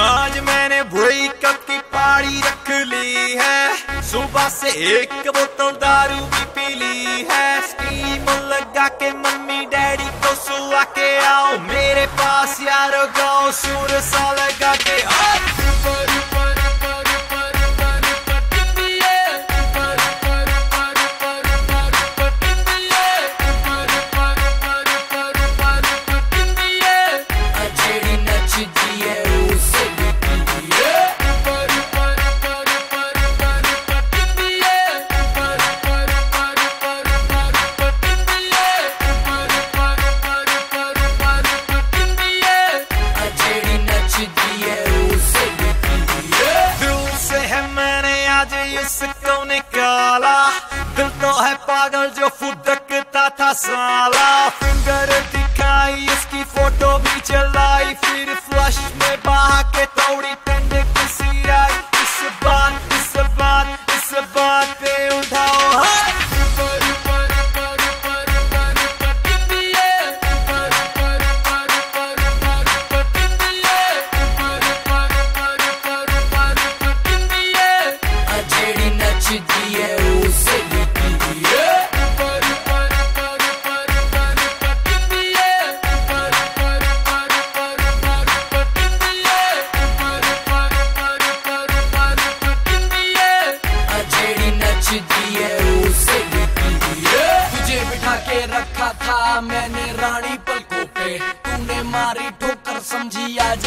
आज मैंने है सुबह से एक बोतल दारू भी पी ली है। स्कीम लगा के मम्मी, डैडी को सुला के आओ। मेरे पास यार गाओ सुर सा लगा के आओ। निकाला। दिल तो है पागल जो फुदकता था साला। फिंगर दिखाई, इसकी फ़ोटो भी चलाई, फिर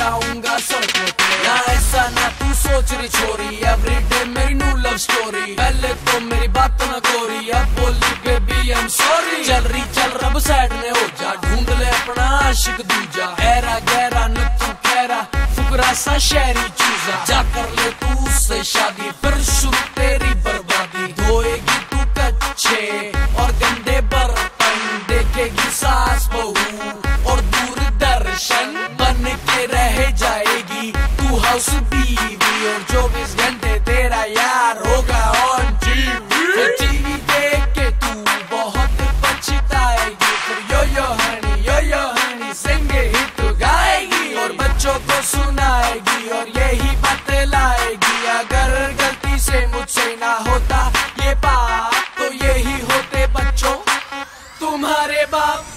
जाऊँगा सड़कों पे ना ऐसा, ना तू सोच रही छोरी। एवरी डे मेरी न्यू लव स्टोरी पहले तो मेरी बात ना कोरी। अब बोली बेबी आई एम सॉरी चल रही, चल, रब साइड में हो जा। ढूंढ ले अपना आशिक दूजा। गहरा गहरा न तू खैरा फुकरा सा शहरी चूजा। जा कर ले तू सुनाएगी और यही बतलाएगी, अगर गलती से मुझसे ना होता ये बात तो यही होते बच्चों। तुम्हारे बाप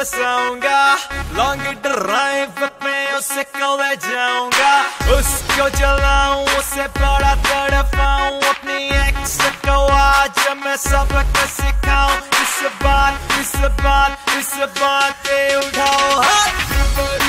बरसाऊँगा। लॉन्ग ड्राइव पे उसे कॉलेज जाऊँगा। उसको जलाऊ, उसे बड़ा तड़पाऊं। अपनी एक्स को आज मैं सबक सिखाऊ। इस बात इस बात इस बात पे उठाओ हाथ।